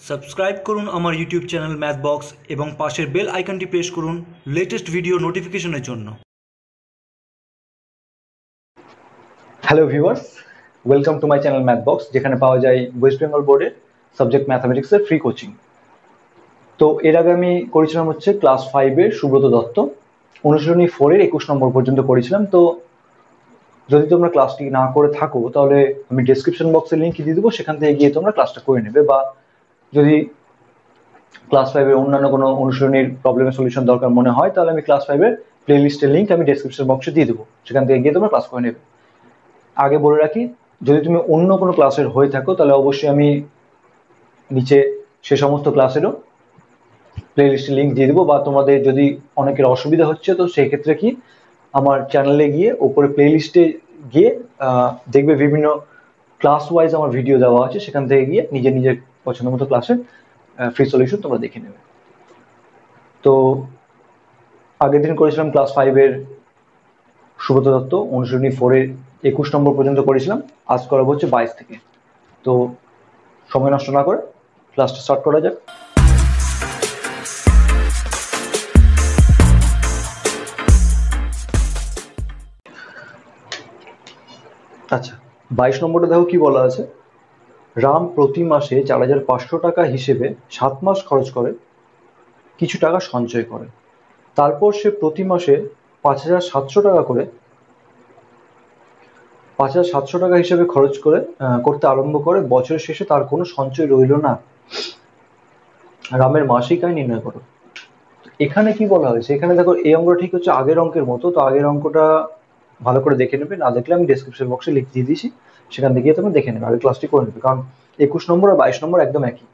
Subscribe করুন আমার YouTube channel ম্যাথবক্স এবং পাশের বেল আইকনটি প্রেস করুন লেটেস্ট ভিডিও নোটিফিকেশনের জন্য। Hello viewers welcome to my channel Mathbox যেখানে পাওয়া যায় ওয়েস্ট বেঙ্গল বোর্ডের সাবজেক্ট ম্যাথামেটিক্সের ফ্রি কোচিং তো এর আগে আমি করেছিলাম হচ্ছে ক্লাস ফাইভের সুব্রত দত্ত। অনুশীলনী ফোরের একুশ নম্বর পর্যন্ত করেছিলাম। তো যদি তোমরা ক্লাসটি না করে থাকো, তাহলে আমি ডেসক্রিপশন বক্সে লিঙ্ক দিয়ে দেবো। সেখান থেকে গিয়ে তোমরা ক্লাসটা করে নেবে বা যদি ক্লাস ফাইভের অন্যান্য কোনো অনুশীলনীর প্রবলেমের সলিউশন দরকার মনে হয়, তাহলে আমি ক্লাস ফাইভের প্লে লিস্টের লিঙ্ক আমি ডেসক্রিপশন বক্সে দিয়ে দেবো। সেখান থেকে গিয়ে তোমরা ক্লাস করে নেবে। আগে বলে রাখি, যদি তুমি অন্য কোনো ক্লাসের হয়ে থাকো, তাহলে অবশ্যই আমি নিচে সে সমস্ত ক্লাসেরও প্লে লিস্টের লিঙ্ক দিয়ে দেবো বা তোমাদের যদি অনেকের অসুবিধা হচ্ছে, তো সেই ক্ষেত্রে কি আমার চ্যানেলে গিয়ে ওপরে প্লে লিস্টে গিয়ে দেখবে বিভিন্ন ক্লাস ওয়াইজ আমার ভিডিও দেওয়া আছে, সেখান থেকে গিয়ে নিজের নিজের পছন্দ মতো ক্লাসের ফ্রি সলিউশন তোমরা দেখে নেবে। তো আগের দিন করেছিলাম ক্লাস ফাইভের সুব্রত দত্ত অনুশীলনী ফোরের একুশ নম্বর পর্যন্ত করেছিলাম, আজ করাবো হচ্ছে বাইশ থেকে। তো সময় নষ্ট না করে ক্লাসটা স্টার্ট করা যাক। আচ্ছা বাইশ নম্বরটা দেখো কি বলা আছে? রাম প্রতি মাসে চার হাজার পাঁচশো টাকা হিসেবে সাত মাস খরচ করে, কিছু টাকা সঞ্চয় করে। তারপর সে প্রতি মাসে পাঁচ হাজার সাতশো টাকা করে, পাঁচ হাজার সাতশো টাকা হিসেবে খরচ করে করতে আরম্ভ করে। বছরের শেষে তার কোনো সঞ্চয় রইল না। রামের মাসিক আয় নির্ণয় করো। এখানে কি বলা হয়েছে? এখানে দেখো, এই অঙ্কটা ঠিক হচ্ছে আগের অঙ্কের মতো। তো আগের অঙ্কটা ভালো করে দেখে নেবে। না দেখলে আমি ডেসক্রিপশন বক্সে লিখ দিয়ে দিয়েছি। সেখান থেকে তুমি দেখে নেবে, আগে ক্লাসটি করে নেবে। কারণ একুশ নম্বর আর বাইশ নম্বর একদম একই।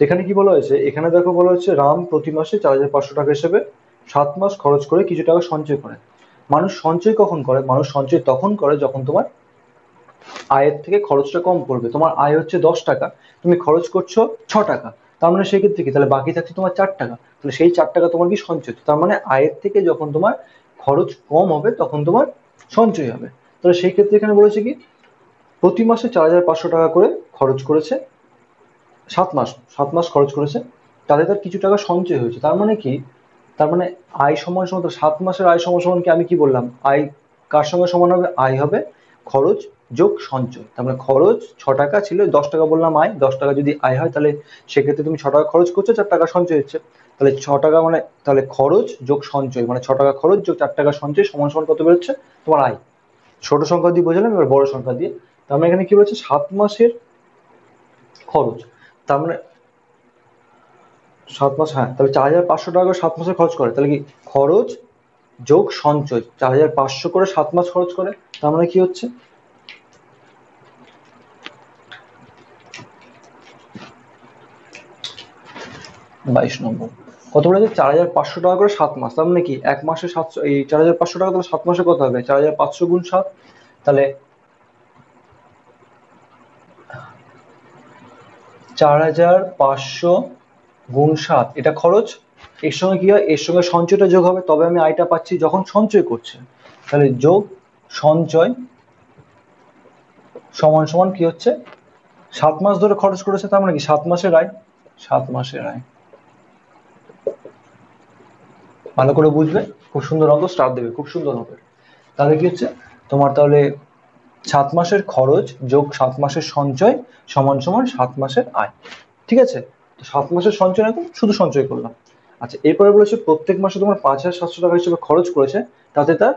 এখানে কি বলা হয়েছে? এখানে দেখো বলা হচ্ছে, রাম প্রতি মাসে চার হাজার পাঁচশো টাকা হিসেবে সাত মাস খরচ করে কিছু টাকা সঞ্চয় করে। মানুষ সঞ্চয় কখন করে? মানুষ সঞ্চয় তখন করে যখন তোমার আয়ের থেকে খরচটা কম পড়বে। তোমার আয় হচ্ছে দশ টাকা। তুমি খরচ করছ ছ টাকা। তার মানে সেক্ষেত্রে কি? তাহলে বাকি থাকছে তোমার চার টাকা। তাহলে সেই চার টাকা তোমার কি সঞ্চয়? তার মানে আয়ের থেকে যখন তোমার খরচ কম হবে, তখন তোমার সঞ্চয় হবে। তাহলে সেই ক্ষেত্রে এখানে বলেছে কি, প্রতি মাসে চার হাজার পাঁচশো টাকা করে খরচ করেছে, সাত মাস সাত মাস খরচ করেছে। তাতে তার কিছু টাকা সঞ্চয় হয়েছে। তার মানে কি? তার মানে আয় সমান সমান সাত মাসের আয় সমান সমান কি আমি কি বললাম? আয় কার সঙ্গে সমান হবে? আয় হবে খরচ যোগ সঞ্চয়। তার মানে খরচ ছ টাকা ছিল, দশ টাকা বললাম আয়, দশ টাকা যদি আয় হয় তাহলে সেক্ষেত্রে তুমি ছ টাকা খরচ করছ, চার টাকা সঞ্চয় হচ্ছে। তাহলে ছ টাকা মানে তাহলে খরচ যোগ সঞ্চয় মানে ছ টাকা খরচ যোগ চার টাকা সঞ্চয় সমান সমান কত বেরোচ্ছে? তোমার আয়। ছোট সংখ্যা দিয়ে বোঝালাম, এবার বড় সংখ্যা দিয়ে। তার মানে এখানে কি বলছে? সাত মাসের খরচ। তার মানে সাত মাস হ্যাঁ তাহলে চার হাজার পাঁচশো টাকা করে সাত মাসে খরচ করে। তাহলে কি? খরচ যোগ সঞ্চয়। চার হাজার পাঁচশো করে সাত মাস খরচ করে। তার মানে কি হচ্ছে? বাইশ নম্বর। কত বলেছে চার হাজার পাঁচশো টাকা করে সাত মাস? তার মানে কি? এক মাসে সাতশো এই চার হাজার পাঁচশো টাকা তাহলে সাত মাসে কত হবে? চার হাজার পাঁচশো গুণ সাত, তাহলে চার হাজার পাঁচশো গুণ সাত। এটা খরচ? এর সঙ্গে কি হয়? এর সঙ্গে সঞ্চয়টা যোগ হবে। তবে আমি আয়টা পাচ্ছি যখন সঞ্চয় করছে। তাহলে যোগ সঞ্চয় সমান সমান কি হচ্ছে? সাত মাস ধরে খরচ করেছে, তার মানে কি? সাত মাসের আয়। সাত মাসের আয়। ভালো করে বুঝবে, খুব সুন্দর অঙ্ক স্টার দেবে, খুব সুন্দর হবে। তাহলে কি হচ্ছে? তোমার তাহলে সাত মাসের খরচ যোগ সাত মাসের সঞ্চয় সমান সমান সাত মাসের আয়। ঠিক আছে? তো সাত মাসের সঞ্চয় না, শুধু সঞ্চয় করলাম। আচ্ছা এরপরে বলেছে প্রত্যেক মাসে তোমার পাঁচ হাজার সাতশো টাকা হিসেবে খরচ করেছে, তাতে তার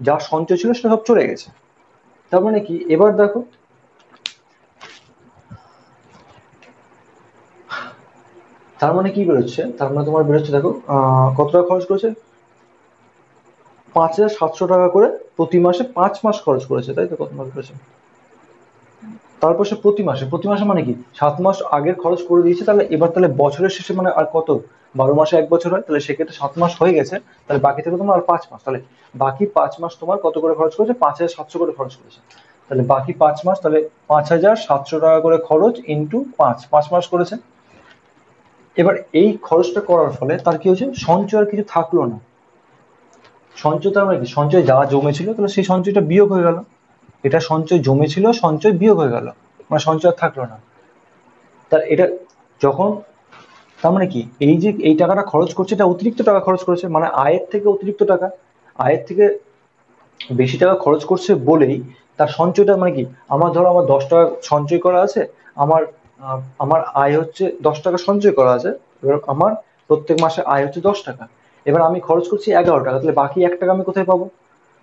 যা সঞ্চয় ছিল সেটা সব চলে গেছে। তার মানে কি? এবার দেখো তার মানে কি বেরোচ্ছে? তার মানে তোমার বেরোচ্ছে, দেখো কত টাকা খরচ করেছে? পাঁচ হাজার সাতশো টাকা করে প্রতি মাসে পাঁচ মাস খরচ করেছে, তাই তো কত মাস করেছে তারপর সে প্রতি মাসে প্রতি মাসে মানে কি? সাত মাস আগের খরচ করে দিয়েছে, তাহলে এবার তাহলে বছরের শেষে মানে আর কত? বারো মাসে এক বছর হয়, তাহলে সেক্ষেত্রে সাত মাস হয়ে গেছে, তাহলে বাকি থেকে তোমার আর পাঁচ মাস, তাহলে বাকি পাঁচ মাস তোমার কত করে খরচ করেছে? পাঁচ হাজার সাতশো করে খরচ করেছে। তাহলে বাকি পাঁচ মাস, তাহলে পাঁচ হাজার সাতশো টাকা করে খরচ ইন্টু পাঁচ পাঁচ মাস করেছে। এবার এই খরচটা করার ফলে তার কি হয়েছে? সঞ্চয় আর কিছু থাকল না। সঞ্চয় তার মানে কি? সঞ্চয় যা জমেছিল তাহলে সেই সঞ্চয়টা বিয়োগ হয়ে গেল। এটা সঞ্চয় জমেছিল, সঞ্চয় বিয়োগ হয়ে গেল। মানে সঞ্চয় থাকল না। তার এটা যখন, তার মানে কি? এই যে এই টাকাটা খরচ করছে, এটা অতিরিক্ত টাকা খরচ করেছে মানে আয়ের থেকে অতিরিক্ত টাকা। আয়ের থেকে বেশি টাকা খরচ করছে বলেই তার সঞ্চয়টা মানে কি? আমার ধরো আমার দশ টাকা সঞ্চয় করা আছে, আমার আমার আয় হচ্ছে দশ টাকা সঞ্চয় করা আছে। এবার আমার প্রত্যেক মাসে আয় হচ্ছে দশ টাকা। এবার আমি খরচ করছি এগারো টাকা, তাহলে বাকি এক টাকা আমি কোথায় পাবো?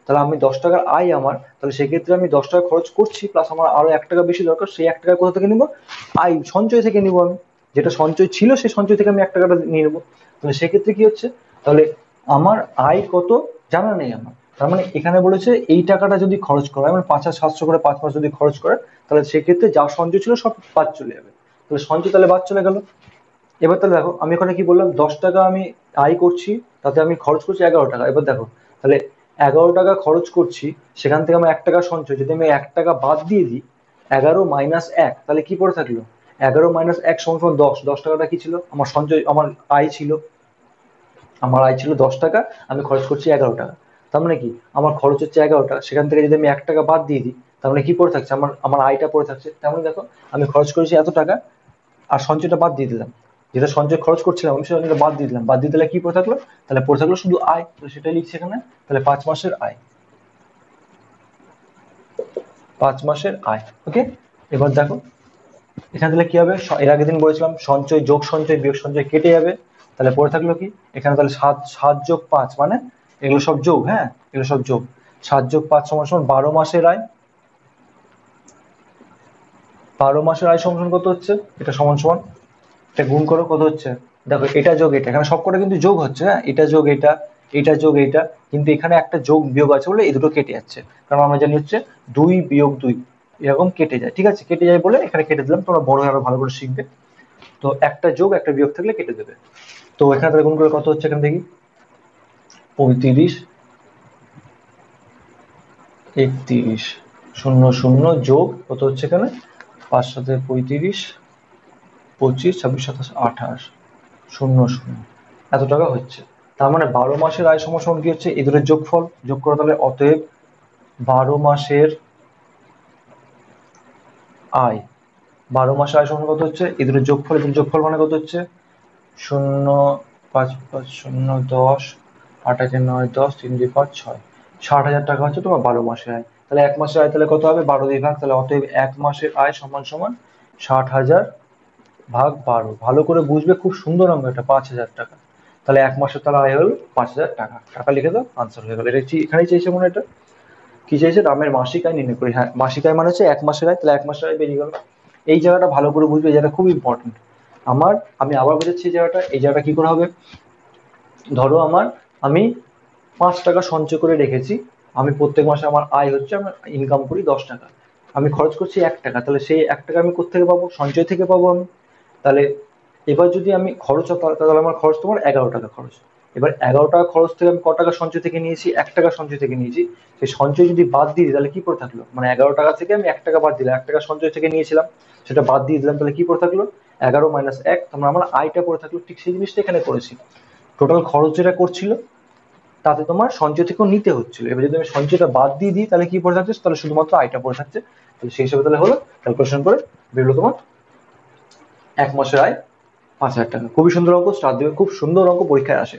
তাহলে আমি দশ টাকার আয় আমার, তাহলে সেক্ষেত্রে আমি দশ টাকা খরচ করছি প্লাস আমার আরও এক টাকা বেশি দরকার, সেই এক টাকা কোথা থেকে নিবো? আয়, সঞ্চয় থেকে নিবো আমি। যেটা সঞ্চয় ছিল, সেই সঞ্চয় থেকে আমি এক টাকাটা নিয়ে নেব। তাহলে সেক্ষেত্রে কি হচ্ছে? তাহলে আমার আয় কত? জানা নেই আমার। তার মানে এখানে বলেছে এই টাকাটা যদি খরচ করা হয়, মানে পাঁচ হাজার সাতশো করে পাঁচ মাস যদি খরচ করে তাহলে সেক্ষেত্রে যা সঞ্চয় ছিল সব বাদ চলে যাবে। তাহলে সঞ্চয় তাহলে বাদ চলে গেল। এবার তাহলে দেখো আমি ওখানে কি বললাম দশ টাকা আমি আয় করছি তাতে আমি খরচ করছি এগারো টাকা। এবার দেখো তাহলে এগারো টাকা খরচ করছি সেখান থেকে আমার এক টাকা সঞ্চয় যদি আমি এক টাকা বাদ দিয়ে দিই এগারো মাইনাস এক তাহলে কি পড়ে থাকল? এগারো মাইনাস এক সমান দশ। দশ টাকাটা কি ছিল? আমার সঞ্চয় আমার আয় ছিল। আমার আয় ছিল দশ টাকা আমি খরচ করছি এগারো টাকা। তার মানে কি? আমার খরচ হচ্ছে এগারো টাকা সেখান থেকে যদি আমি এক টাকা বাদ দিয়ে দিই, তার মানে কি পড়ে থাকছে? আমার আমার আয়টা পড়ে থাকছে। তেমন দেখো, আমি খরচ করেছি এত টাকা, আর সঞ্চয়টা বাদ দিয়ে দিলাম। যেটা সঞ্চয় খরচ করছিলাম, আমি সেটা বাদ দিয়ে দিলাম। বাদ দিয়ে দিলে কি পড়ে থাকল? তাহলে পড়ে থাকল শুধু আয়। তো সেটাই লিখছি এখানে। তাহলে পাঁচ মাসের আয়। পাঁচ মাসের আয়। ওকে? এবার দেখো, এখানে তাহলে কি হবে? এর আগের দিন বলেছিলাম, সঞ্চয় যোগ সঞ্চয় বিয়োগ সঞ্চয় কেটে যাবে। তাহলে পড়ে থাকল কি? এখানে তাহলে সাত সাত যোগ পাঁচ মানে এগুলো সব যোগ হ্যাঁ? এগুলো সব যোগ। সাত যোগ পাঁচ সমান সমান বারো মাসের আয়। বারো মাসের আয় সমান কত হচ্ছে? এটা সমান সমান। এটা গুণ করো, কত হচ্ছে? দেখো, এটা যোগ, এটা। এখানে সবকটা কিন্তু যোগ হচ্ছে হ্যাঁ? এটা যোগ, এটা। এটা যোগ, এটা। কিন্তু এখানে একটা যোগ বিয়োগ আছে বলে এই দুটো কেটে যাচ্ছে। কারণ আমরা জানি হচ্ছে দুই বিয়োগ দুই। এরকম কেটে যায়, ঠিক আছে? কেটে যায় বলে এখানে কেটে দিলাম, তোমরা বড় আরও ভালো করে শিখবে। তো একটা যোগ, একটা বিয়োগ থাকলে কেটে দেবে। তো এখানে তাহলে গুণ করে কত হচ্ছে এখান থেকে পঁয়ত্রিশ, একত্রিশ, শূন্য শূন্য যোগ কত হচ্ছে এখানে? পাঁচ সাথে পঁয়ত্রিশ, পঁচিশ, ছাব্বিশ, সাতাশ, আঠাশ, শূন্য শূন্য। এত টাকা হচ্ছে। তার মানে বারো মাসের আয় সমসম কি হচ্ছে? এদের যোগফল যোগ করা তাহলে অতএব বারো মাসের আয়, বারো মাসে আয় সমান কত হচ্ছে? এদের যোগফল এদের যোগফল মানে কত হচ্ছে? শূন্য, পাঁচ পাঁচ, শূন্য, দশ আট একে নয় দশ তিন দুই পাঁচ ছয়। ষাট হাজার টাকা হচ্ছে তোমার বারো মাসের আয়। তাহলে এক মাসের আয় তাহলে কত হবে? বারো দুই ভাগ, তাহলে অতএব এক মাসের আয় সমান সমান ষাট হাজার ভাগ বারো। ভালো করে বুঝবে, খুব সুন্দর অঙ্ক এটা পাঁচ হাজার টাকা। তাহলে এক মাসের তাহলে আয় হলো পাঁচ হাজার টাকা। টাকা লিখে দাও আনসার হয়ে গেল। এটা এখানেই চেয়েছে মনে এটা? কি চাইছে? রামের মাসিক আয় নির্ণয় করি। হ্যাঁ মাসিক আয় মানে হচ্ছে এক মাসের আয়, তাহলে এক মাসের আয় বেরিয়ে গেল। এই জায়গাটা ভালো করে বুঝবে জায়গাটা খুব ইম্পর্টেন্ট আমার, আমি আবার বোঝাচ্ছি জায়গাটা। এই জায়গাটা কি করে হবে? ধরো আমার আমি পাঁচ টাকা সঞ্চয় করে রেখেছি। আমি প্রত্যেক মাসে আমার আয় হচ্ছে আমার ইনকাম করি দশ টাকা। আমি খরচ করছি এক টাকা, তাহলে সেই এক টাকা আমি কোথেকে পাবো? সঞ্চয় থেকে পাবো আমি। তাহলে এবার যদি আমি খরচ তাহলে তাহলে আমার খরচ তোমার এগারো টাকা খরচ। এবার এগারো টাকা খরচ থেকে আমি ক টাকা সঞ্চয় থেকে নিয়েছি? এক টাকা সঞ্চয় থেকে নিয়েছি। সেই সঞ্চয় যদি বাদ দিয়ে দিই, তাহলে কি পড়ে থাকল? মানে এগারো টাকা থেকে আমি এক টাকা বাদ দিলাম, এক টাকা সঞ্চয় থেকে নিয়েছিলাম, সেটা বাদ দিয়ে দিলাম, তাহলে কি পড়ে থাকল? এগারো মাইনাস এক তাহলে আমার আয়টা পড়ে থাকল। ঠিক সেই জিনিসটা এখানে করেছি। টোটাল খরচ যেটা করছিল, তাতে তোমার সঞ্চয় থেকেও নিতে হচ্ছিল। এবার যদি আমি সঞ্চয়টা বাদ দিয়ে দিই, তাহলে কি পড়ে থাকছে? তাহলে শুধুমাত্র আয়টা পড়ে থাকছে। তাহলে সেই হিসাবে তাহলে হলো ক্যালকুলেশন করে বেরোলো তোমার এক মাসের আয় পাঁচ হাজার টাকা। খুবই সুন্দর অঙ্ক স্টার দেবে, খুব সুন্দর অঙ্ক পরীক্ষায় আসে।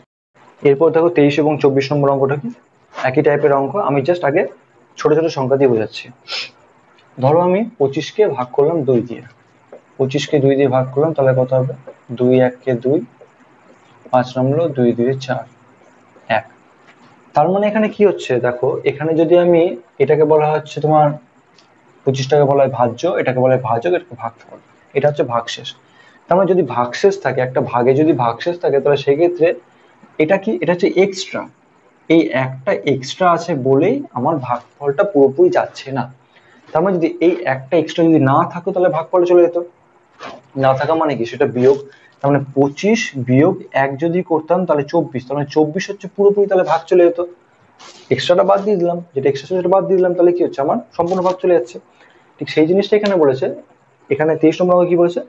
এরপর দেখো তেইশ এবং চব্বিশ নম্বর অঙ্কটা কি? একই টাইপের অঙ্ক, আমি জাস্ট আগে ছোট ছোট সংখ্যা দিয়ে বোঝাচ্ছি। ধরো আমি পঁচিশকে ভাগ করলাম দুই দিয়ে। পঁচিশকে দুই দিয়ে ভাগ করলাম, তাহলে কত হবে? দুই এককে দুই পাঁচ নম্বর দুই দুই, চার। এক। তার মানে এখানে কি হচ্ছে? দেখো, এখানে যদি আমি এটাকে বলা হচ্ছে তোমার পঁচিশটাকে বলা হয় ভাজ্য, এটাকে বলা হয় ভাজক, এটাকে ভাগফল। এটা হচ্ছে ভাগশেষ। তার মানে যদি ভাগশেষ থাকে, একটা ভাগে যদি ভাগশেষ থাকে, তাহলে সেক্ষেত্রে এটা কি? এটা হচ্ছে এক্সট্রা এই একটা এক্সট্রা আছে বলেই আমার ভাগফলটা পুরোপুরি যাচ্ছে না। তার মানে যদি এই একটা এক্সট্রা যদি না থাকতো, তাহলে ভাগফলটা চলে যেত। না থাকা মানে কি? সেটা বিয়োগ তার মানে পঁচিশ বিয়োগ এক যদি করতাম, তাহলে চব্বিশ। তার মানে চব্বিশ হচ্ছে পুরোপুরি তাহলে ভাগ চলে যেত। এক্সট্রাটা বাদ দিয়ে দিলাম। যেটা এক্সট্রা সেটা বাদ দিয়ে দিলাম, তাহলে কি হচ্ছে? আমার সম্পূর্ণ ভাগ চলে যাচ্ছে। ঠিক সেই জিনিসটা এখানে বলেছে। এখানে তেইশ নম্বর কি বলেছে?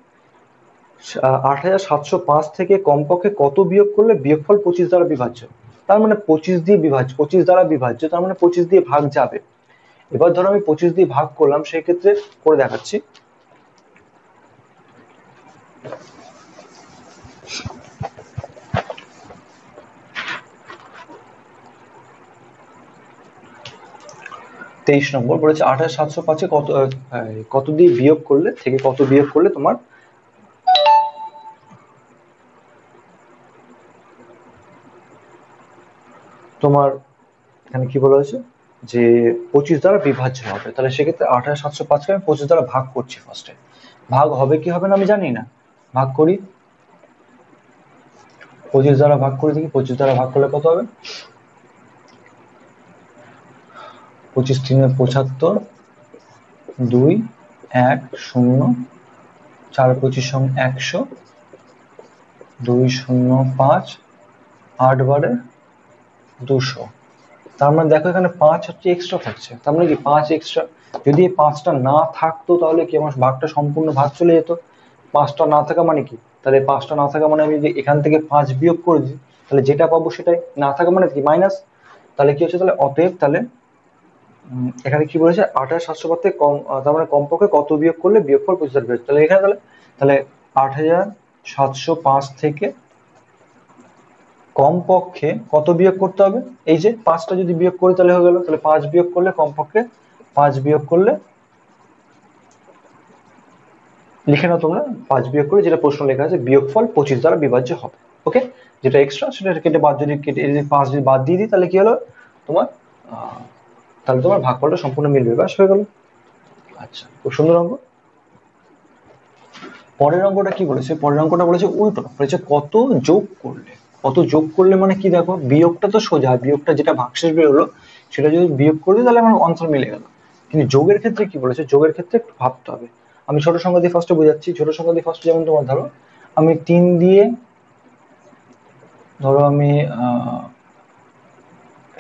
আট হাজার সাতশো পাঁচ থেকে কমপক্ষে কত বিয়োগ করলে বিয়োগফল পঁচিশ দ্বারা বিভাজ্য? তার মানে পঁচিশ দিয়ে বিভাজ্য, পঁচিশ দ্বারা বিভাজ্য, তার মানে পঁচিশ দিয়ে ভাগ যাবে। এবার ধরো আমি পঁচিশ দিয়ে ভাগ করলাম, সেই ক্ষেত্রে করে দেখাচ্ছি। তেইশ নম্বর বলেছে আঠাশ, সাতশো পাঁচে কত কত দিয়ে বিয়োগ করলে, থেকে কত বিয়োগ করলে তোমার তোমার এখানে কি বলা হয়েছে? যে পঁচিশ দ্বারা বিভাজ্য হবে। তাহলে সেক্ষেত্রে আঠাশ, সাতশো পাঁচকে আমি পঁচিশ দ্বারা ভাগ করছি ফার্স্টে ভাগ হবে কি হবে না আমি জানি না। ভাগ করি। পঁচিশ দ্বারা ভাগ করে দেখি, পঁচিশ দ্বারা ভাগ করলে কত হবে? পঁচিশ তিনে পঁচাত্তর, দুই, এক, শূন্য, চার পঁচিশ একশো, দুই, শূন্য, পাঁচ, আট বারে দুশো। তার মানে দেখো এখানে পাঁচ হচ্ছে এক্সট্রা থাকছে। তার মানে কি পাঁচ এক্সট্রা যদি এই পাঁচটা না থাকতো তাহলে কি আমার ভাগটা সম্পূর্ণ ভাগ চলে যেত? পাঁচটা না থাকা মানে কি? তাহলে পাঁচটা না থাকা মানে আমি যদি এখান থেকে পাঁচ বিয়োগ করে দিই, তাহলে যেটা পাবো সেটাই না থাকা মানে কি? মাইনাস তাহলে কি হচ্ছে? তাহলে অতএব তাহলে এখানে কি বলেছে? আঠাশ সাতশো পাঁচ থেকে কম তার মানে কমপক্ষে কত বিয়োগ করলে বিয়োগফল পঁচিশ হাজার বেরোচ্ছে তাহলে এখানে তাহলে তাহলে আট হাজার সাতশো পাঁচ থেকে কমপক্ষে কত বিয়োগ করতে হবে? এই যে পাঁচটা যদি বিয়োগ করি তাহলে হয়ে গেল, তাহলে পাঁচ বিয়োগ করলে কমপক্ষে পাঁচ বিয়োগ করলে লিখে নাও তোমরা, পাঁচ বিয়োগ করে যেটা প্রশ্ন লেখা আছে, বিয়োগফল পঁচিশ দ্বারা বিভাজ্য হবে। ওকে যেটা এক্সট্রা সেটা কেটে বাদ যদি কেটে পাঁচ যদি বাদ দিয়ে দিই, তাহলে কি হলো? তোমার তাহলে তোমার ভাগফলটা সম্পূর্ণ মিলবে। ব্যাস হয়ে গেল। আচ্ছা। খুব সুন্দর অঙ্ক। পরের অঙ্কটা কি বলেছে? পরের অঙ্কটা বলেছে উল্টো। বলেছে কত যোগ করলে? কত যোগ করলে মানে কি দেখো? বিয়োগটা তো সোজা। বিয়োগটা যেটা ভাগশেষ বেরোলো সেটা যদি বিয়োগ করে দিই তাহলে আমার অন্তর মিলে গেল। কিন্তু যোগের ক্ষেত্রে কি বলেছে? যোগের ক্ষেত্রে একটু ভাবতে হবে। আমি ছোট সংখ্যা দিয়ে ফার্স্টে বোঝাচ্ছি। ছোট সংখ্যা দিয়ে ফার্স্টে যেমন তোমার ধরো আমি তিন দিয়ে ধরো আমি আহ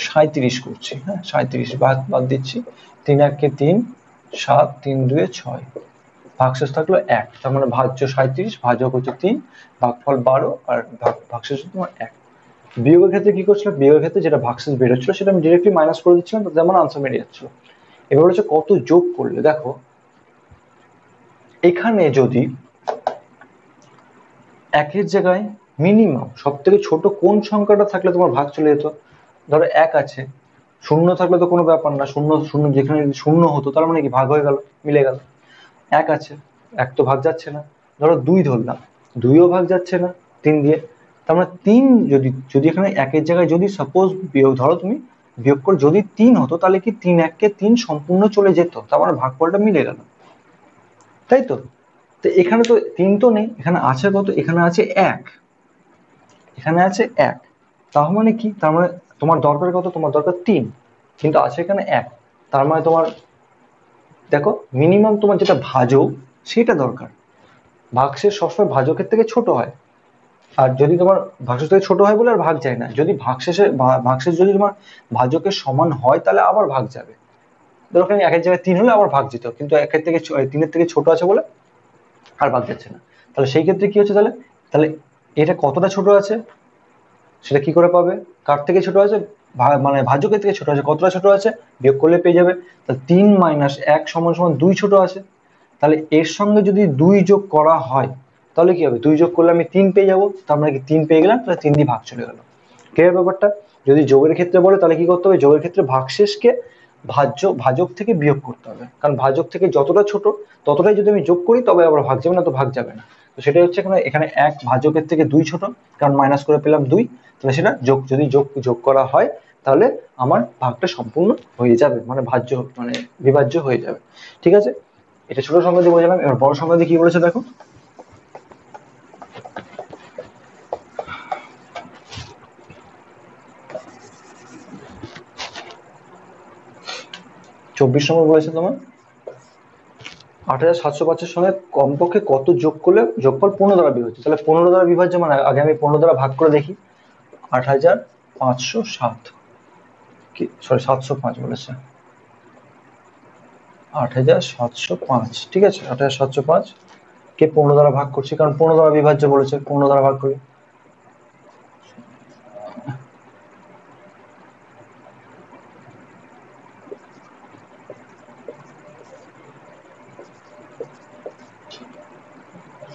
সাঁত্রিশ করছি হ্যাঁ সাঁত্রিশ বাদ বাদ দিচ্ছি, তিন এককে তিন, সাত, তিন, দুয়ে ছয়। ভাগশেষ থাকল এক, তার মানে ভাজ্য সাঁত্রিশ ভাজক হচ্ছে তিন, ভাগফল বারো আর ভাগ, ভাগশেষ তোমার এক। বিয়োগের ক্ষেত্রে কি করছিল? বিয়োগের ক্ষেত্রে যেটা ভাগশেষ বেরোচ্ছিল সেটা আমি ডিরেক্টলি মাইনাস করে দিচ্ছিলাম আমার আনসার বেরিয়ে যাচ্ছিল। এবার হচ্ছে কত যোগ করলে? দেখো, এখানে যদি একের জায়গায় মিনিমাম সব থেকে ছোট কোন সংখ্যাটা থাকলে তোমার ভাগ চলে যেত? ধরো এক আছে, শূন্য থাকলে তো কোনো ব্যাপার না, শূন্য শূন্য যেখানে যদি শূন্য হতো, তার মানে কি ভাগ হয়ে গেল, মিলে গেল। এক আছে, এক তো ভাগ যাচ্ছে না। ধরো দুই ধরলাম, দুইও ভাগ যাচ্ছে না, তিন দিয়ে। তার মানে তিন যদি যদি এখানে একের জায়গায় যদি সাপোজ বিয়োগ, ধরো তুমি বিয়োগ করে যদি তিন হতো, তাহলে কি তিন এককে তিন সম্পূর্ণ চলে যেত, তার মানে ভাগফলটা মিলে গেল। তাই তো? তো এখানে তো তিন তো নেই, এখানে আছে কত? এখানে আছে এক। এখানে আছে এক। তার মানে কি? তার মানে তোমার দরকার কত? তোমার দরকার তিন। কিন্তু আছে এখানে এক। তার মানে তোমার, দেখো মিনিমাম তোমার যেটা ভাজক, সেটা দরকার। ভাগশেষ সবসময় ভাজকের থেকে ছোট হয়। আর যদি তোমার ভাগশেষ থেকে ছোট হয় বলে আর ভাগ যায় না। যদি ভাগশেষে ভাগশেষ যদি তোমার ভাজকের সমান হয়, তাহলে আবার ভাগ যাবে। ধরো একের জায়গায় তিন হলে আবার ভাগ যেত কিন্তু একের থেকে তিনের থেকে ছোট আছে বলে আর ভাগ যাচ্ছে না। তাহলে সেই ক্ষেত্রে কি হচ্ছে তাহলে? তাহলে এটা কতটা ছোট আছে? সেটা কি করে পাবে? কার থেকে ছোট আছে? মানে ভাজকের থেকে ছোট আছে। কতটা ছোট আছে? বিয়োগ করলে পেয়ে যাবে। তাহলে তিন মাইনাস এক সমান সমান দুই ছোট আছে। তাহলে এর সঙ্গে যদি দুই যোগ করা হয়, তাহলে কি হবে? দুই যোগ করলে আমি তিন পেয়ে যাব। তার মানে কি তিন পেয়ে গেলাম? তাহলে তিন দিয়ে ভাগ চলে গেল। ক্লিয়ার ব্যাপারটা? যদি যোগের ক্ষেত্রে বলে, তাহলে কি করতে হবে? যোগের ক্ষেত্রে ভাগশেষকে ভাজ্য, ভাজক থেকে বিয়োগ করতে হবে। কারণ ভাজক থেকে যতটা ছোট, ততটাই যদি আমি যোগ করি, তবে আবার ভাগ যাবে না, তো ভাগ যাবে না। তো সেটাই হচ্ছে এখানে এক ভাজকের থেকে দুই ছোট, কারণ মাইনাস করে পেলাম দুই। তাহলে সেটা যোগ, যদি যোগ যোগ করা হয়, তাহলে আমার ভাগটা সম্পূর্ণ হয়ে যাবে মানে ভাজ্য মানে বিভাজ্য হয়ে যাবে। ঠিক আছে? এটা ছোট সংখ্যা দিয়ে বোঝালাম, এবার বড় সংখ্যা দিয়ে কি বলেছে দেখো? চব্বিশ নম্বর বলেছে তোমার? আট হাজার সাতশো পাঁচের সঙ্গে কমপক্ষে কত যোগ করলে যোগফল পনেরো দ্বারা বিভাজ্য তাহলে পনেরো দ্বারা বিভাজ্য মানে আগে আমি পনেরো দ্বারা ভাগ করে দেখি। আট হাজার পাঁচশো সাত। কি? সরি সাতশো পাঁচ বলেছে। আট হাজার সাতশো পাঁচ, ঠিক আছে? আট হাজার সাতশো পাঁচ। কে পনেরো দ্বারা ভাগ করছি? কারণ পনেরো দ্বারা বিভাজ্য বলেছে। পনেরো দ্বারা ভাগ করি।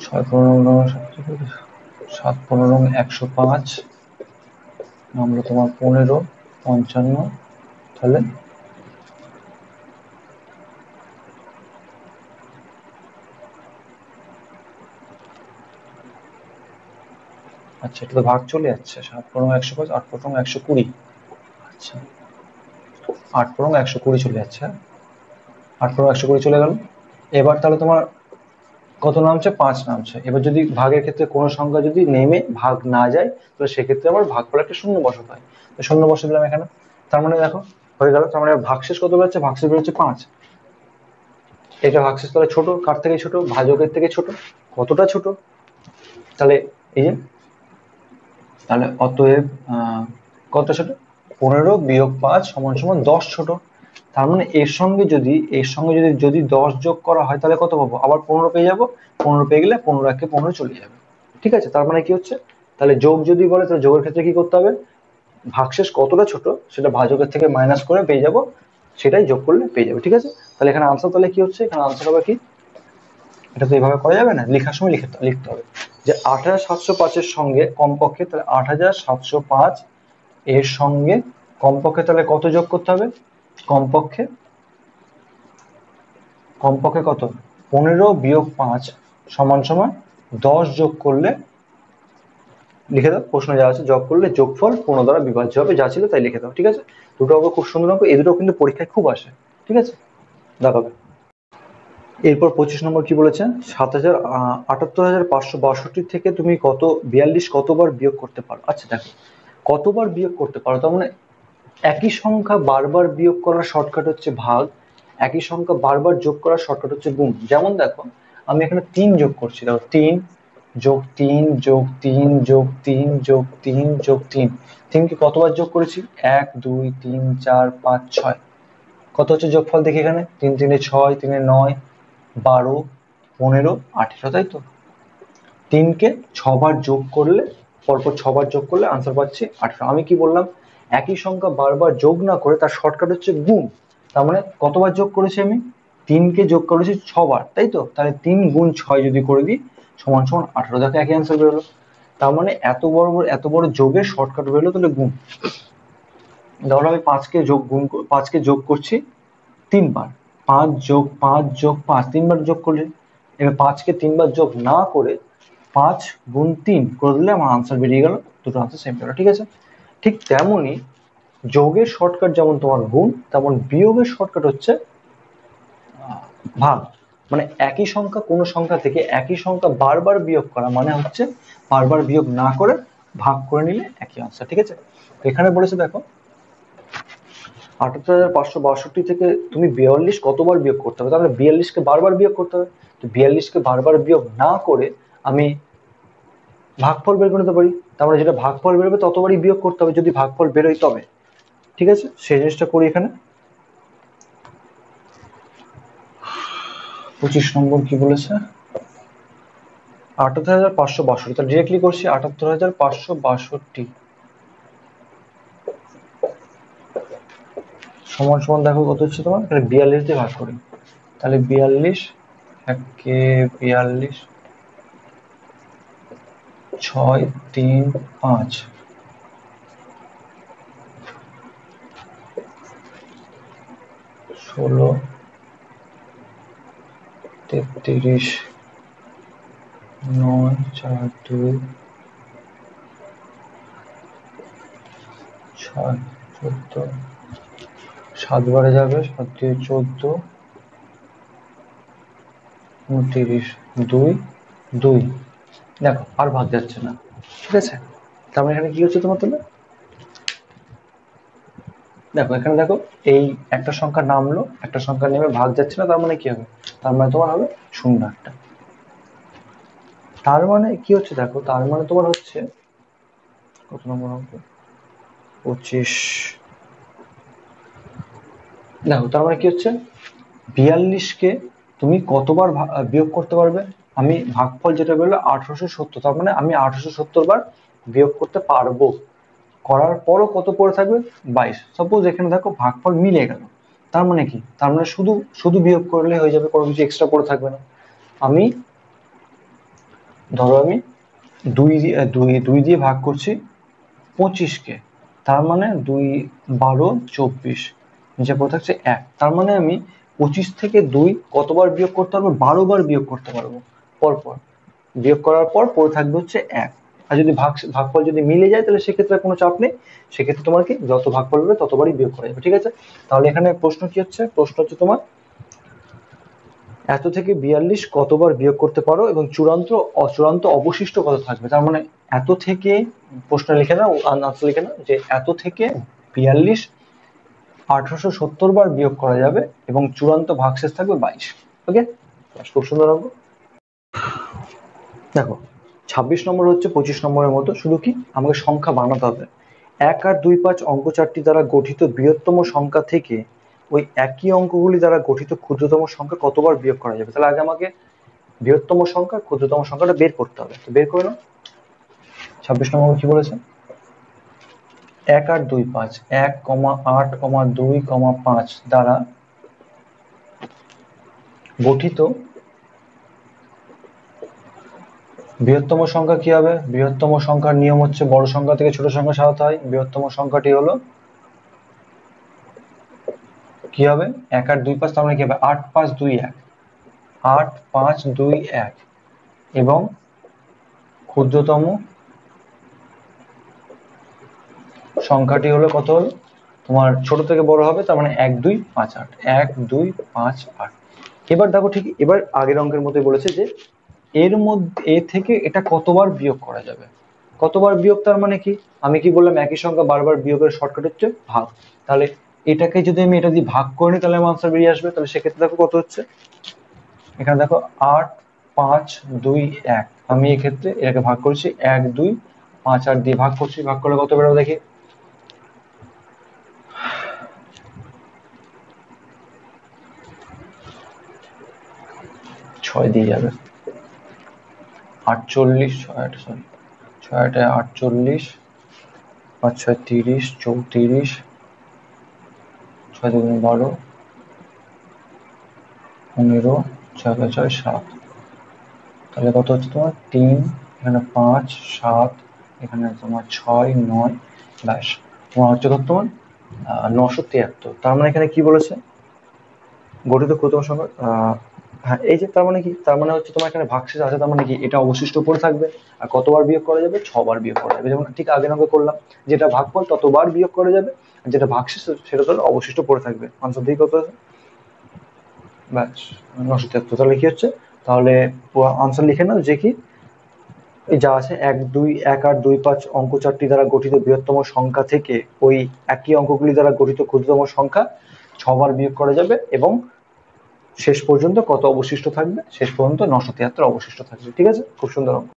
ছয় পনেরো সাত পনেরো একশো পাঁচ। নামলো তোমার পনেরো, পঞ্চান্ন, তাহলে? আচ্ছা এটা তো ভাগ চলে যাচ্ছে। সাত পনেরো একশো পাঁচ, আট পনেরো একশো কুড়ি। আচ্ছা। আট পনেরো একশো কুড়ি চলে যাচ্ছে? আট পনেরো একশো কুড়ি চলে গেল। এবার তাহলে তোমার কত নামছে? পাঁচ নামছে। এবার যদি ভাগের ক্ষেত্রে কোনো সংখ্যা যদি নেমে ভাগ না যায়, তাহলে সেক্ষেত্রে আবার ভাগ করে একটা শূন্য বসাতে হয়। তো শূন্য বসে দিলাম এখানে। তার মানে দেখো, হয়ে গেল। তার মানে ভাগশেষ কত বেরোচ্ছে ভাগশেষ বেরোচ্ছে পাঁচ। এটা ভাগশেষ তাহলে ছোট। কার থেকে ছোট? ভাজকের থেকে ছোট। কতটা ছোট? তাহলে এই যে, তাহলে অতএব কত ছোট? পনেরো বিয়োগ পাঁচ সমান সমান দশ ছোট। তার মানে এর সঙ্গে যদি, এর সঙ্গে যদি যদি দশ যোগ করা হয়, তাহলে কত পাবো? আবার পনেরো পেয়ে যাব। পনেরো পেয়ে গেলে পনেরো একে পনেরো চলে যাবে। ঠিক আছে? তার মানে কি হচ্ছে? তাহলে যোগ যদি বলে, তাহলে যোগের ক্ষেত্রে কি করতে হবে? ভাগশেষ কতটা ছোট, সেটা ভাজকের থেকে মাইনাস করে পেয়ে যাব, সেটাই যোগ করলে পেয়ে যাবে। ঠিক আছে? তাহলে এখানে আনসার তাহলে কি হচ্ছে? এখানে আনসার হবে কি? এটা তো এইভাবে করা যাবে না? লেখার সময় লিখতে লিখতে হবে। যে আট হাজার সাতশো পাঁচের সঙ্গে কমপক্ষে তাহলে আট হাজার সাতশো পাঁচ এর সঙ্গে কমপক্ষে তাহলে কত যোগ করতে হবে? কমপক্ষে কমপক্ষে কত? পনেরো বিয়োগ পাঁচ সমান সমান দশ যোগ করলে, লিখে দাও, প্রশ্ন যা আছে, যোগ করলে যোগফল পনেরো দ্বারা বিভাজ্য হবে, যা ছিল তাই লিখে দাও, ঠিক আছে? দুটো অঙ্ক খুব সুন্দর অঙ্ক, এই দুটো কিন্তু পরীক্ষায় খুব আসে, ঠিক আছে? দেখাবে এরপর পঁচিশ নম্বর কি বলেছে সাত হাজার আটাত্তর হাজার পাঁচশো বাষট্টি থেকে তুমি কত, বিয়াল্লিশ কতবার বিয়োগ করতে পারো? আচ্ছা দেখো, কতবার বিয়োগ করতে পারো, তার মানে একই সংখ্যা বারবার বিয়োগ করার শর্টকাট হচ্ছে ভাগ, একই সংখ্যা বারবার যোগ করার শর্টকাট হচ্ছে গুণ। যেমন দেখো, আমি এখানে তিন যোগ করছি, দেখো তিন যোগ তিন যোগ তিন যোগ তিন যোগ তিন যোগ তিন। তিনকে কতবার যোগ করেছি? এক, দুই, তিন, চার, পাঁচ, ছয়। কত হচ্ছে যোগফল দেখি এখানে? তিন, তিনে ছয়, তিনে নয়, বারো, পনেরো, আঠেরো, তাই তো? তিনকে ছবার যোগ করলে, পরপর ছবার যোগ করলে আনসার পাচ্ছি আঠেরো। আমি কি বললাম? একই সংখ্যা বারবার যোগ না করে তার শর্টকাট হচ্ছে গুণ। তার মানে কতবার যোগ করেছি আমি? তিনকে যোগ করেছি ছবার, তাই তো? তাহলে তিন গুণ ছয় যদি করে দিই, সমান সমান আঠারো, দেখো একই অ্যান্সার বেরোলো। তার মানে এত বড় বড়, এত বড় যোগের শর্টকাট বেরোলো, তাহলে গুণ। ধরো আমি পাঁচকে যোগ গুণ পাঁচকে যোগ করছি তিনবার। পাঁচ যোগ পাঁচ যোগ পাঁচ, তিনবার যোগ করলে, এবার পাঁচকে তিনবার যোগ না করে পাঁচ গুণ তিন করে দিলে আমার আনসার বেরিয়ে গেল, দুটো আনসার সেম পেল ঠিক আছে? ঠিক তেমনই যোগের শর্টকাট যেমন তোমার গুণ, তেমন বিয়োগের শর্টকাট হচ্ছে ভাগ। মানে একই সংখ্যা কোনো সংখ্যা থেকে একই সংখ্যা বারবার বিয়োগ করা মানে হচ্ছে বারবার বিয়োগ না করে ভাগ করে নিলে একই আনসার ঠিক আছে? এখানে বলেছে দেখো আটাত্তর হাজার পাঁচশো বাষট্টি থেকে তুমি বিয়াল্লিশ কতবার বিয়োগ করতে হবে? তাহলে বিয়াল্লিশকে বারবার বিয়োগ করতে হবে। তো বিয়াল্লিশকে বারবার বিয়োগ না করে আমি ভাগফল বের করে নিতে পারি তারপরে যেটা ভাগফল বেরোবে ততবারই বিয়োগ করতে হবে, যদি ভাগফল বেরোয় তবে। ঠিক আছে? সেই জিনিসটা করি এখানে। পঁচিশ নম্বর কি বলেছে? আটাত্তর হাজার পাঁচশো বাষট্টি, তাহলে ডিরেক্টলি করছি আটাত্তর হাজার পাঁচশো বাষট্টি। সমান সমান দেখো কত হচ্ছে তোমার? বিয়াল্লিশ দিয়ে ভাগ করি। তাহলে বিয়াল্লিশ, একে বিয়াল্লিশ ছয়, তিন, পাঁচ। ষোলো, তেত্রিশ, নয়, চার, দুই ছয় চোদ্দ। সাতবারে যাবে, সাত দিয়ে চোদ্দ, উনত্রিশ, দুই দুই। দেখো, আর ভাগ যাচ্ছে না। ঠিক আছে? তার মানে এখানে কি হচ্ছে তোমার তাহলে দেখো, এখানে দেখো, এই একটা সংখ্যা নামলো, একটা সংখ্যা নেমে ভাগ যাচ্ছে না, তার মানে কি হবে? তার মানে তোমার হবে শূন্য একটা। তার মানে কি হচ্ছে দেখো, তার মানে তোমার হচ্ছে কত নম্বর অঙ্ক? পঁচিশ। দেখো, তার মানে কি হচ্ছে? বিয়াল্লিশকে তুমি কতবার বিয়োগ করতে পারবে? আমি ভাগফল যেটা বেরোলো আঠারোশো সত্তর, তার মানে আমি আঠারোশো সত্তর বার বিয়োগ করতে পারব। করার পরও কত পড়ে থাকবে? বাইশ। সাপোজ এখানে দেখো ভাগফল মিলে গেল। তার মানে কি? তার মানে শুধু শুধু বিয়োগ করলে হয়ে যাবে, কোনো কিছু এক্সট্রা পড়ে থাকবে না। আমি, ধরো আমি দুই দুই দুই দিয়ে ভাগ করছি পঁচিশকে। তার মানে দুই বারো চব্বিশ। নিচে পড়ে থাকছে এক। তার মানে আমি পঁচিশ থেকে দুই কতবার বিয়োগ করতে পারব? বারো বার বিয়োগ করতে পারব। পরপর। বিয়োগ করার পর পড়ে থাকবে হচ্ছে এক। আর যদি ভাগ, ভাগফল যদি মিলে যায়, তাহলে সেক্ষেত্রে কোনো চাপ নেই। সেক্ষেত্রে তোমার কি যত ভাগফল হবে ততবারই বিয়োগ করা যাবে ঠিক আছে? তাহলে এখানে প্রশ্ন কি হচ্ছে? প্রশ্ন হচ্ছে তোমার, এত থেকে বিয়াল্লিশ কতবার বিয়োগ করতে পারো এবং চূড়ান্ত চূড়ান্ত অবশিষ্ট কত থাকবে? তার মানে এত থেকে, প্রশ্ন লিখে নাও আনসার লিখে নাও, যে এত থেকে বিয়াল্লিশ, আঠারোশো সত্তর বার বিয়োগ করা যাবে এবং চূড়ান্ত ভাগশেষ থাকবে বাইশ। ওকে খুব সুন্দর অঙ্ক। দেখো, ছাব্বিশ নম্বর হচ্ছে পঁচিশ নম্বরের মতো, শুধু কি? আমাকে সংখ্যা বানাতে হবে। এক আর দুই পাঁচ অঙ্ক চারটি দ্বারা গঠিত বৃহত্তম সংখ্যা থেকে ওই একই অঙ্কগুলি দ্বারা গঠিত ক্ষুদ্রতম সংখ্যা কতবার বিয়োগ করা যাবে? তাহলে আগে আমাকে বৃহত্তম সংখ্যা, ক্ষুদ্রতম সংখ্যাটা বের করতে হবে। তো বের করে নাও। ছাব্বিশ নম্বর কি বলেছে? এক আর দুই পাঁচ, এক কমা আট কমা দুই কমা পাঁচ দ্বারা গঠিত বৃহত্তম সংখ্যা কি হবে? বৃহত্তম সংখ্যার নিয়ম হচ্ছে বড় সংখ্যা থেকে ছোট সংখ্যা সাজাতে হয়। বৃহত্তম সংখ্যাটি হলো কি হবে? এক আর দুই পাঁচ, তার মানে কি হবে? আট পাঁচ দুই এক। আট পাঁচ দুই এক। এবং ক্ষুদ্রতম সংখ্যাটি হলো কত হল? তোমার ছোট থেকে বড় হবে, তার মানে এক দুই পাঁচ আট। এক দুই পাঁচ আট। এবার দেখো ঠিক এবার আগের অঙ্কের মধ্যে বলেছে যে এর মধ্যে, এ থেকে এটা কতবার বিয়োগ করা যাবে? কতবার বিয়োগ তার মানে কি? আমি কি বললাম একই সংখ্যা বারবার বিয়োগের শর্টকাট হচ্ছে? ভাগ। তাহলে এটাকে যদি আমি এটা দিয়ে ভাগ করে নিই, তাহলে আমার আনসার বেরিয়ে আসবে। তাহলে সেক্ষেত্রে দেখো কত হচ্ছে? এখানে দেখো আট, পাঁচ, দুই, এক। আমি এক্ষেত্রে এটাকে ভাগ করেছি, এক, দুই, পাঁচ, আট দিয়ে ভাগ করছি। ভাগ করলে কত বেরোবে দেখি? ছয় দিয়ে যাবে। আটচল্লিশ, ছয় আট সরি ছয় আটে আটচল্লিশ, পাঁচ ছয় তিরিশ, চৌত্রিশ, ছয় দুগুণ বারো, পনেরো, ছয় ছয় সাত। তাহলে কত হচ্ছে তোমার? তিন, এখানে পাঁচ, সাত, এখানে তোমার ছয়, নয়, ব্যাস। তোমার হচ্ছে কত তোমার? নশো তিয়াত্তর। তার মানে এখানে কি বলেছে? গঠিত ক্ষুদ্র সংখ্যা হ্যাঁ এই যে তার মানে কি? তার মানে হচ্ছে তোমার এখানে ভাগশেষ আছে, তার মানে কি এটা অবশিষ্ট পড়ে থাকবে। আর কতবার বিয়োগ করা যাবে? ছবার বিয়োগ করা যাবে। যেমন ঠিক আগে অঙ্কে করলাম, যেটা ভাগ ভাগফল ততবার বিয়োগ করা যাবে, আর যেটা ভাগশেষ, সেটা তাহলে অবশিষ্ট পড়ে থাকবে। আনসার দিয়ে কত আছে? ব্যাস, নশো তিয়াত্তর। তাহলে কি হচ্ছে? তাহলে আনসার লিখে নাও, যে কি? যা আছে, এক, দুই, এক আর দুই, পাঁচ অঙ্ক চারটি দ্বারা গঠিত বৃহত্তম সংখ্যা থেকে ওই একই অঙ্কগুলি দ্বারা গঠিত ক্ষুদ্রতম সংখ্যা ছবার বিয়োগ করা যাবে এবং শেষ পর্যন্ত কত অবশিষ্ট থাকবে? শেষ পর্যন্ত নশো তিয়াত্তর অবশিষ্ট থাকবে ঠিক আছে? খুব সুন্দর অঙ্ক।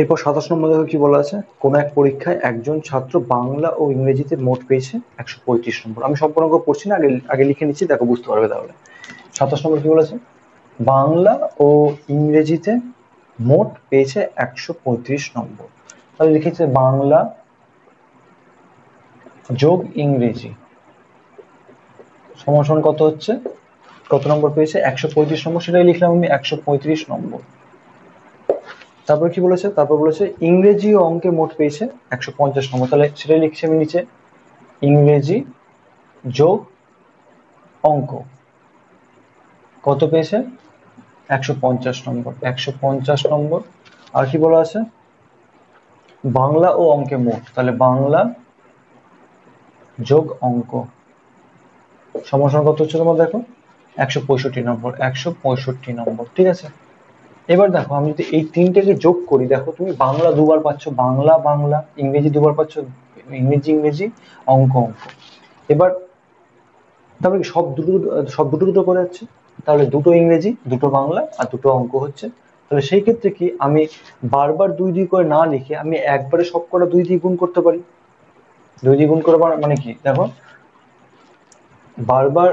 এরপর সাতাশ নম্বর দেখো কি বলা আছে? কোন এক পরীক্ষায় একজন ছাত্র বাংলা ও ইংরেজিতে মোট পেয়েছে একশো পঁয়ত্রিশ নম্বর। আমি সম্পূর্ণ পড়ছি না, আগে আগে লিখে নিচ্ছি, দেখো বুঝতে পারবে তাহলে। সাতাশ নম্বর কি বলেছে বাংলা ও ইংরেজিতে মোট পেয়েছে একশো পঁয়ত্রিশ নম্বর। তাহলে লিখেছে বাংলা যোগ ইংরেজি। সমান কত হচ্ছে? কত নম্বর পেয়েছে? একশো পঁয়ত্রিশ নম্বর, সেটাই লিখলাম আমি, একশো পঁয়ত্রিশ নম্বর। তারপর কি বলেছে? তারপর বলেছে, ইংরেজি ও অঙ্কে মোট পেয়েছে একশো পঞ্চাশ নম্বর। তাহলে সেটাই লিখছি আমি নিচে। ইংরেজি যোগ অঙ্ক। কত পেয়েছে? একশো পঞ্চাশ নম্বর। একশো পঞ্চাশ নম্বর। আর কি বলা আছে? বাংলা ও অঙ্কে মোট। তাহলে বাংলা যোগ অঙ্ক। সমস্যা কত হচ্ছে তোমার দেখো? একশো পঁয়ষট্টি নম্বর, একশো পঁয়ষট্টি নম্বর, ঠিক আছে? এবার দেখো, আমি যদি এই তিনটেকে যোগ করি, দেখো তুমি বাংলা দুবার পাচ্ছ, বাংলা বাংলা, ইংরেজি দুবার পাচ্ছ, ইংরেজি ইংরেজি, অঙ্ক অঙ্ক। এবার কি সব দুটো সব দুটো দুটো করে যাচ্ছে? তাহলে দুটো ইংরেজি, দুটো বাংলা আর দুটো অঙ্ক হচ্ছে। তাহলে সেই ক্ষেত্রে কি আমি বারবার দুই দুই করে না লিখে আমি একবারে সব কটা দুই দিয়ে গুণ করতে পারি? দুই দিয়ে গুণ করে মানে কি? দেখো বারবার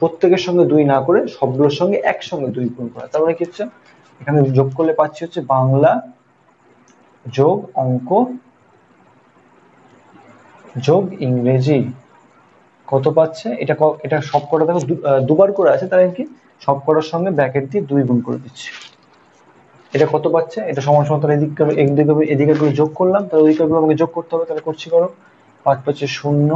প্রত্যেকের সঙ্গে দুই না করে সবগুলোর সঙ্গে একসঙ্গে দুই গুণ করা। তার মানে কি হচ্ছে? এখানে যোগ করলে পাচ্ছি হচ্ছে বাংলা যোগ অঙ্ক যোগ ইংরেজি। কত পাচ্ছে? এটা এটা সব কটা দেখো দুবার করে আছে, তাহলে কি? সব কটার সঙ্গে ব্র্যাকেট দিয়ে দুই গুণ করে দিচ্ছি। এটা কত পাচ্ছে? এটা সমান সমান, তাহলে এদিকে এদিকে এদিকে যোগ করলাম, তাহলে গুলো আমাকে যোগ করতে হবে, তাহলে করছি করো। পাঁচ পাঁচে শূন্য।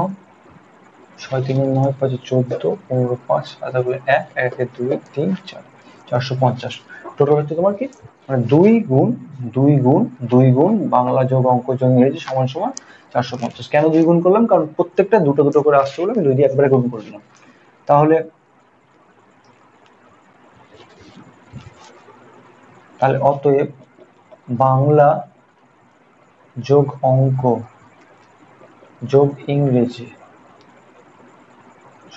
ছয় তিন নয়, পাঁচে চোদ্দ, পনেরো, পাঁচ, আর তারপরে এক, একে দুই, তিন, চার, চারশো পঞ্চাশ। টোটাল হচ্ছে তোমার কি? মানে দুই গুণ দুই গুণ দুই গুণ বাংলা যোগ অঙ্ক যোগ ইংরেজি সমান সমান চারশো পঞ্চাশ। কেন দুই গুণ করলাম? কারণ প্রত্যেকটা দুটো দুটো করে আসতে বলে আমি দুই দিয়ে একবারে গুণ করে দিলাম। তাহলে তাহলে অতএব বাংলা যোগ অঙ্ক যোগ ইংরেজি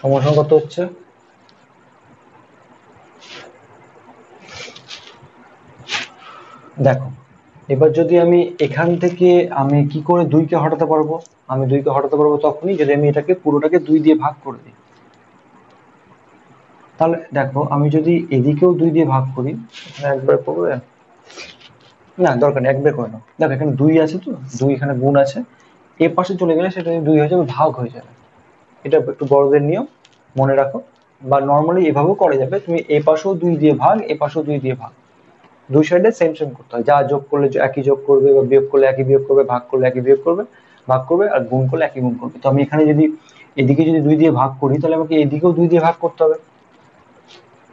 সমস্যা কত হচ্ছে? দেখো, এবার যদি আমি এখান থেকে আমি কি করে দুইকে হটাতে পারব? আমি দুইকে হটাতে পারব তখনই যদি আমি এটাকে পুরোটাকে দুই দিয়ে ভাগ করে দিই। তাহলে দেখো, আমি যদি এদিকেও দুই দিয়ে ভাগ করি একবার করবে না, দরকার নেই, একবার করে নাও। দেখো, এখানে দুই আছে তো, দুই এখানে গুণ আছে। এ পাশে চলে গেলে সেটা দুই হয়ে যাবে ভাগ হয়ে যাবে। এটা একটু বড়দের নিয়ম, মনে রাখো। বা নর্মালি এভাবেও করা যাবে, তুমি এ পাশেও দুই দিয়ে ভাগ, এ পাশেও দুই দিয়ে ভাগ। দুই সাইডে সেম সেম করতে হয়। যা যোগ করলে একই যোগ করবে, বা বিয়োগ করলে একই বিয়োগ করবে, ভাগ করলে একই বিয়োগ করবে, ভাগ করবে, আর গুণ করলে একই গুণ করবে। তো আমি এখানে যদি এদিকে যদি দুই দিয়ে ভাগ করি, তাহলে আমাকে এদিকেও দুই দিয়ে ভাগ করতে হবে।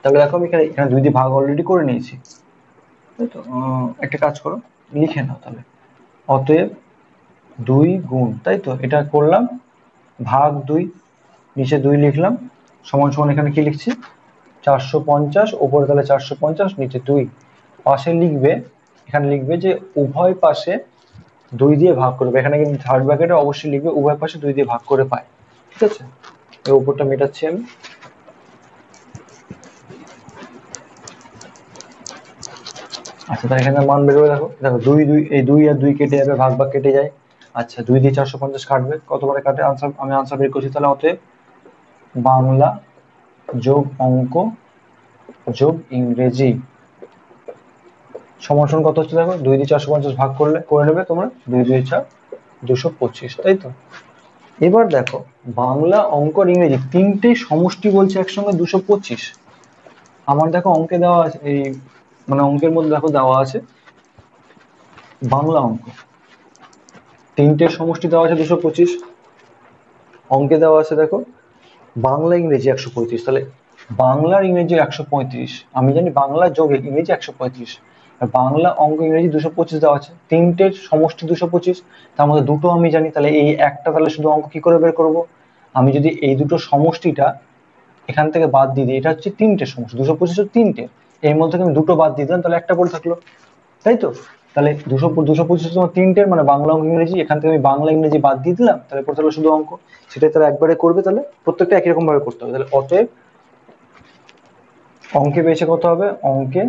তাহলে দেখো আমি এখানে এখানে দুই দিয়ে ভাগ অলরেডি করে নিয়েছি। তাই তো? একটা কাজ করো, লিখে নাও তাহলে। অতএব দুই গুণ, তাই তো? এটা করলাম, ভাগ দুই নিচে দুই লিখলাম। সমান সমান এখানে কি লিখছি? চারশো পঞ্চাশ, ওপরে তাহলে চারশো পঞ্চাশ, নিচে দুই। পাশে লিখবে, এখানে লিখবে যে উভয় পাশে দুই দিয়ে ভাগ করবে। এখানে কিন্তু থার্ড ব্র্যাকেটে অবশ্যই লিখবে, উভয় পাশে দুই দিয়ে ভাগ করে পায়। ঠিক আছে? এই উপরটা মেটাচ্ছি আমি। আচ্ছা তাহলে এখানে মান বেরোবে দেখো। দেখো, দুই দুই, এই দুই আর দুই কেটে যাবে, ভাগ ভাগ কেটে যায়। আচ্ছা দুই দিয়ে চারশো পঞ্চাশ কাটবে। কতবারে কাটে? আনসার আমি আনসার বের করছি তাহলে অতএব বাংলা যোগ অঙ্ক যোগ ইংরেজি। সমাসন কত হচ্ছে দেখো? দুই দিয়ে চারশো পঞ্চাশ ভাগ করলে, করে নেবে তোমরা দুই দুই চার, দুশো পঁচিশ, তাই তো? এবার দেখো, বাংলা অঙ্ক আর ইংরেজি তিনটে সমষ্টি বলছে একসঙ্গে দুশো পঁচিশ। আমার দেখো অঙ্কে দেওয়া আছে, এই মানে অঙ্কের মধ্যে দেখো দেওয়া আছে, বাংলা অঙ্ক। তিনটে সমষ্টি দেওয়া আছে দুশো পঁচিশ। অঙ্কে দেওয়া আছে দেখো বাংলা ইংরেজি একশো পঁয়ত্রিশ। তাহলে বাংলার ইংরেজি একশো পঁয়ত্রিশ, আমি জানি বাংলা যোগে ইংরেজি একশো পঁয়ত্রিশ বাংলা অঙ্ক ইংরেজি দুশো পঁচিশ দেওয়া আছে। তিনটের সমষ্টি দুশো পঁচিশ, তার মধ্যে দুটো আমি জানি, তাহলে এই একটা তাহলে শুধু অঙ্ক কি করে বের করব? আমি যদি এই দুটো সমষ্টিটা এখান থেকে বাদ দিয়ে দিই, এটা হচ্ছে তিনটে সমষ্টি, দুশো পঁচিশ তিনটে, এর মধ্যে আমি দুটো বাদ দিয়ে দিলাম, তাহলে একটা পড়ে থাকল। তাই তো? তাহলে দুশো দুশো পঁচিশ তোমার তিনটের মানে বাংলা ইংরেজি, এখান থেকে আমি বাংলা ইংরেজি বাদ দিয়ে দিলাম, তাহলে পড়ে থাকল শুধু অঙ্ক। সেটাই তারা একবারে করবে, তাহলে প্রত্যেকটা একই রকম ভাবে করতে হবে। তাহলে অতএব অঙ্কে পেয়েছে কত হবে? অঙ্কে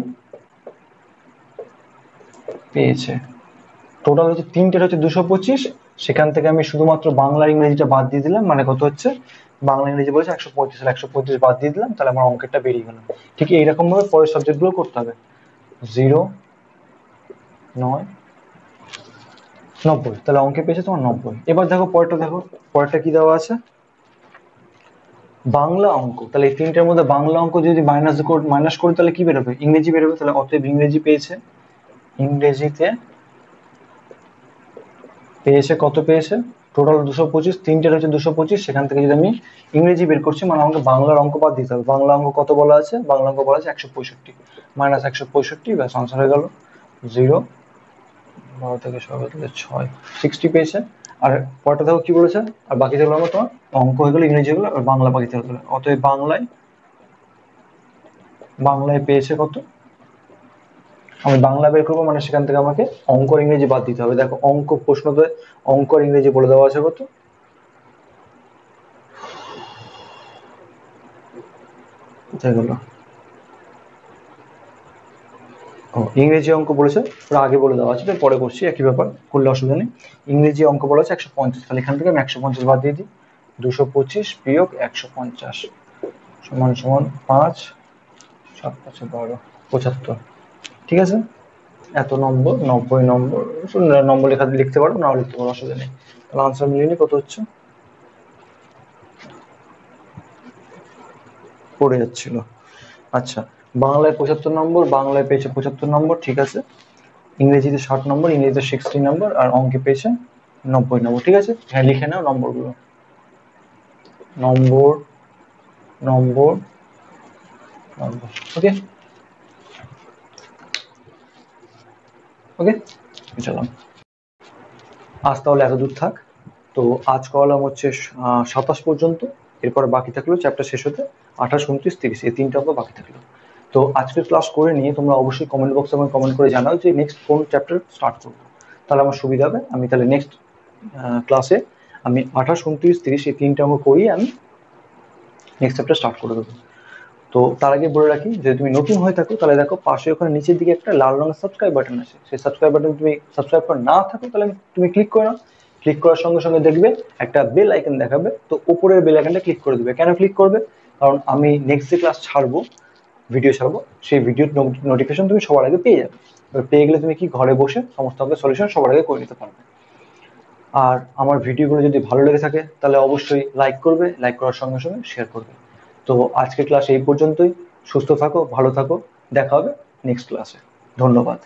পেয়েছে। টোটাল হচ্ছে তিনটের হচ্ছে দুশো পঁচিশ। সেখান থেকে আমি শুধুমাত্র বাংলা ইংরেজিটা বাদ দিয়ে দিলাম মানে কত হচ্ছে? বাংলা ইংরেজি বলেছে একশো পঁয়ত্রিশ একশো পঁয়ত্রিশ বাদ দিয়ে দিলাম, তাহলে আমার অঙ্কেরটা বেরিয়ে গেল। ঠিক এইরকম ভাবে পরের সাবজেক্টগুলো করতে হবে। জিরো নয়। নব্বই। তাহলে অঙ্কে পেয়েছে তোমার নব্বই। এবার দেখো পরেরটা দেখো। পরেরটা কি দেওয়া আছে? বাংলা অঙ্ক। তাহলে এই তিনটার মধ্যে বাংলা অঙ্ক যদি মাইনাস মাইনাস করি, তাহলে কি বেরোবে? ইংরেজি বেরোবে? তাহলে অতএব ইংরেজি পেয়েছে। ইংরেজিতে পেয়েছে কত পেয়েছে? টোটাল দুশো পঁচিশ, তিনটের হচ্ছে দুশো পঁচিশ। সেখান থেকে যদি আমি ইংরেজি বের করছি মানে আমাকে বাংলার অঙ্ক বাদ দিতে হবে। বাংলা অঙ্ক কত বলা আছে? বাংলা অঙ্ক বলা আছে একশো পঁয়ষট্টি। মাইনাস একশো পঁয়ষট্টি, ব্যাস আনসার হয়ে গেল। জিরো বারো থেকে ষোলো থেকে ছয়। সিক্সটি পেয়েছে। আর পরটা দেখো কি বলেছে? আর বাকি থাকল আমার তোমার? অঙ্ক হয়ে গেলো ইংরেজি হয়ে আর বাংলা বাকি থাকল অতএব বাংলায় বাংলায় পেয়েছে কত? আমি বাংলা বের করব মানে সেখান থেকে আমাকে অঙ্ক ইংরেজি বাদ দিতে হবে। দেখো, অঙ্ক প্রশ্নতে অঙ্ক ইংরেজি বলে দেওয়া আছে কত? কোথায় গেল। ও, ইংরেজি অঙ্ক বলেছে, ওরা আগে বলে দেওয়া আছে পরে করছি, একই ব্যাপার, করলে অসুবিধা নেই। ইংরেজি অঙ্ক বলা আছে একশো পঞ্চাশ, তাহলে এখান থেকে আমি একশো পঞ্চাশ বাদ দিয়ে দিই। দুশো পঁচিশ বিয়োগ একশো পঞ্চাশ সমান সমান পাঁচ, সাত, পাঁচে, বারো, পঁচাত্তর। ঠিক আছে? এত নম্বর, নব্বই নম্বর নম্বর লেখা লিখতে পারো নাও লিখতে পারো, অসুবিধা নেই। তাহলে আনসার মিলিয়ে নিই, কত হচ্ছে? পড়ে যাচ্ছিল। আচ্ছা বাংলায় পঁচাত্তর নম্বর, বাংলায় পেয়েছে পঁচাত্তর নম্বর, ঠিক আছে? ইংরেজিতে ষাট নম্বর, ইংরেজিতে সিক্সটি নম্বর, আর অঙ্কে পেয়েছে নব্বই নম্বর, ঠিক আছে? হ্যাঁ লিখে নাও নম্বরগুলো। নম্বর নম্বর ওকে? ওকে? চলাম আজ তাহলে এত দূর থাক। তো আজ করালাম হচ্ছে সাতাশ পর্যন্ত। এরপর বাকি থাকল চ্যাপ্টার শেষ হতে আঠাশ, উনত্রিশ, তিরিশ। এই তিনটা অঙ্ক বাকি থাকল। তো আজকের ক্লাস করে নিয়ে তোমরা অবশ্যই কমেন্ট বক্সে আমাকে কমেন্ট করে জানাও যে নেক্সট কোন চ্যাপ্টার স্টার্ট করব। তাহলে আমার সুবিধা হবে। আমি তাহলে নেক্সট ক্লাসে আমি আঠাশ, উনত্রিশ, তিরিশ এই তিনটা অঙ্ক করিয়ে আমি নেক্সট চ্যাপ্টার স্টার্ট করে দেবো। তো তার আগে বলে রাখি, যদি তুমি নতুন হয়ে থাকো, তাহলে দেখো পাশে ওখানে নিচের দিকে একটা লাল রঙের সাবস্ক্রাইব বাটন আছে। সেই সাবস্ক্রাইব বাটন তুমি সাবস্ক্রাইব করে না থাকো, তাহলে তুমি ক্লিক করে নাও। ক্লিক করার সঙ্গে সঙ্গে দেখবে একটা বেল আইকন দেখাবে। তো উপরের বেল আইকনটা ক্লিক করে দেবে। কেন ক্লিক করবে? কারণ আমি নেক্সট যে ক্লাস ছাড়বো ভিডিও ছাড়বো, সেই ভিডিওর নোটিফিকেশন তুমি সবার আগে পেয়ে যাবে। এবার পেয়ে গেলে তুমি কি ঘরে বসে সমস্ত আমাদের সলিউশন সবার আগে করে নিতে পারবে। আর আমার ভিডিওগুলো যদি ভালো লেগে থাকে, তাহলে অবশ্যই লাইক করবে লাইক করার সঙ্গে সঙ্গে শেয়ার করবে। তো আজকের ক্লাস এই পর্যন্তই। সুস্থ থাকো, ভালো থাকো, দেখা হবে নেক্সট ক্লাসে ধন্যবাদ।